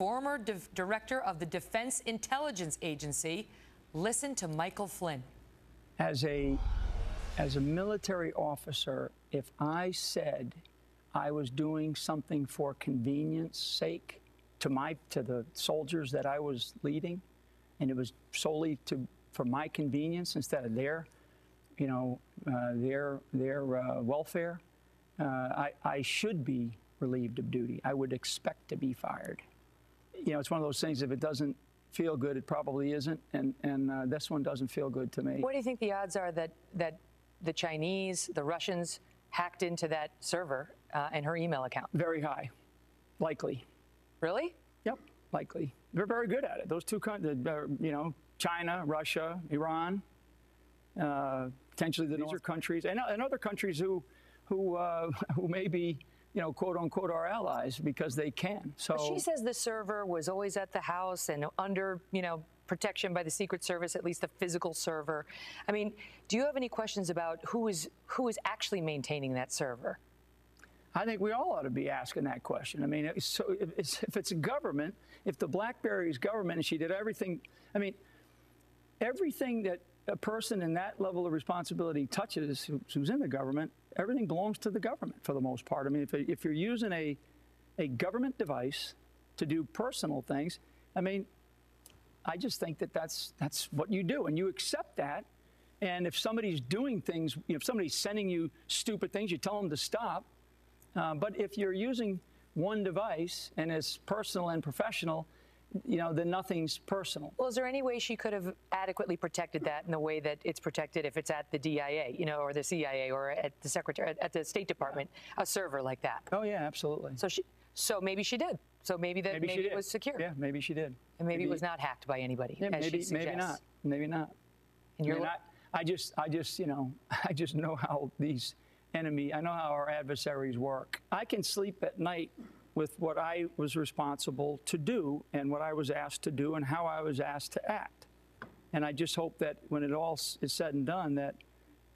former di- director of the Defense Intelligence Agency. Listen to Michael Flynn. as a as a military officer, if I said I was doing something for convenience sake to my to the soldiers that I was leading, and it was solely to for my convenience instead of their, you know, uh, their their uh, welfare, uh, I, I should be relieved of duty. I would expect to be fired. You know, it's one of those things. If it doesn't feel good, it probably isn't, and and uh, this one doesn't feel good to me. What do you think the odds are that that the Chinese, the Russians, hacked into that server uh, and her email account? Very high, likely. Really? Yep, likely. They're very good at it. Those two countries, you know, China, Russia, Iran, uh, potentially the these are countries, and, and other countries who, who, uh, who may be, you know, quote unquote, our allies because they can. So But she says the server was always at the house and under, you know, protection by the Secret Service, at least the physical server. I mean, do you have any questions about who is who is actually maintaining that server? I think we all ought to be asking that question. I mean, it's so if it's, if it's a government, if the BlackBerry's government and she did everything, I mean, everything that a person in that level of responsibility touches who's in the government, everything belongs to the government for the most part. I mean, if, if you're using a, a government device to do personal things, I mean, I just think that that's, that's what you do, and you accept that. And if somebody's doing things, you know, if somebody's sending you stupid things, you tell them to stop. Uh, but if you're using one device and it's personal and professional, you know, then nothing's personal. Well, is there any way she could have adequately protected that in the way that it's protected if it's at the DIA, you know, or the CIA or at the Secretary at the State Department, a server like that? Oh yeah, absolutely. So she, so maybe she did. So maybe that Maybe, maybe, it was secure, Yeah, maybe she did. and maybe, it was not hacked by anybody, Yeah, maybe maybe not. Maybe not. And you're mean, I, I just, I just, you know, I just know how these enemy, I know how our adversaries work. I can sleep at night with what I was responsible to do and what I was asked to do and how I was asked to act. And I just hope that when it all is said and done, that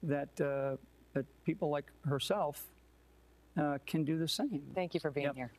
that uh, that people like herself uh, can do the same. Thank you for being Yep. here.